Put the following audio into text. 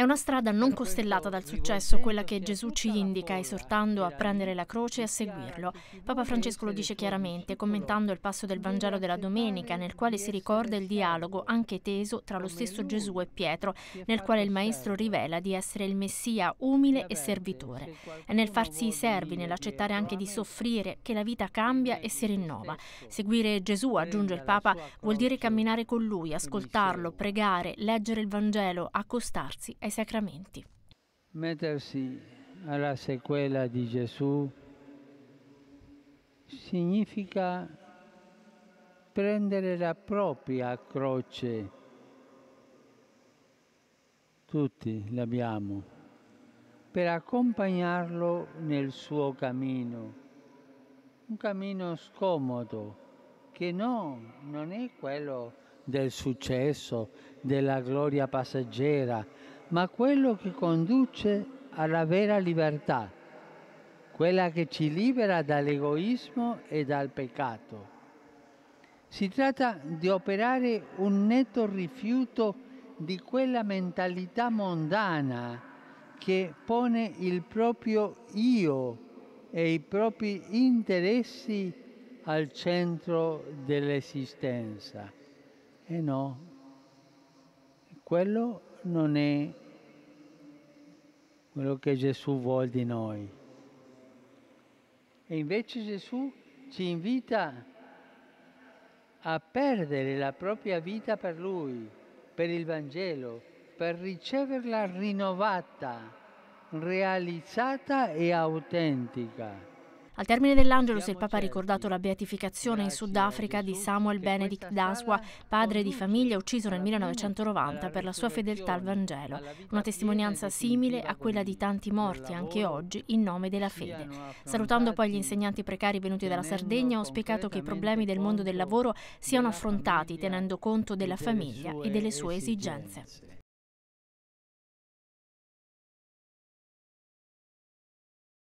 È una strada non costellata dal successo, quella che Gesù ci indica, esortando a prendere la croce e a seguirlo. Papa Francesco lo dice chiaramente, commentando il passo del Vangelo della domenica, nel quale si ricorda il dialogo, anche teso, tra lo stesso Gesù e Pietro, nel quale il Maestro rivela di essere il Messia umile e servitore. È nel farsi servi, nell'accettare anche di soffrire, che la vita cambia e si rinnova. Seguire Gesù, aggiunge il Papa, vuol dire camminare con Lui, ascoltarlo, pregare, leggere il Vangelo, accostarsi ai sacramenti. Mettersi alla sequela di Gesù significa prendere la propria croce. Tutti l'abbiamo, per accompagnarlo nel suo cammino. Un cammino scomodo, che no, non è quello del successo, della gloria passeggera, ma quello che conduce alla vera libertà, quella che ci libera dall'egoismo e dal peccato. Si tratta di operare un netto rifiuto di quella mentalità mondana che pone il proprio io e i propri interessi al centro dell'esistenza. E no, quello non è quello che Gesù vuole di noi. E invece Gesù ci invita a perdere la propria vita per Lui, per il Vangelo, per riceverla rinnovata, realizzata e autentica. Al termine dell'Angelus il Papa ha ricordato la beatificazione in Sudafrica di Samuel Benedict Daswa, padre di famiglia ucciso nel 1990 per la sua fedeltà al Vangelo, una testimonianza simile a quella di tanti morti anche oggi in nome della fede. Salutando poi gli insegnanti precari venuti dalla Sardegna, ha auspicato che i problemi del mondo del lavoro siano affrontati tenendo conto della famiglia e delle sue esigenze.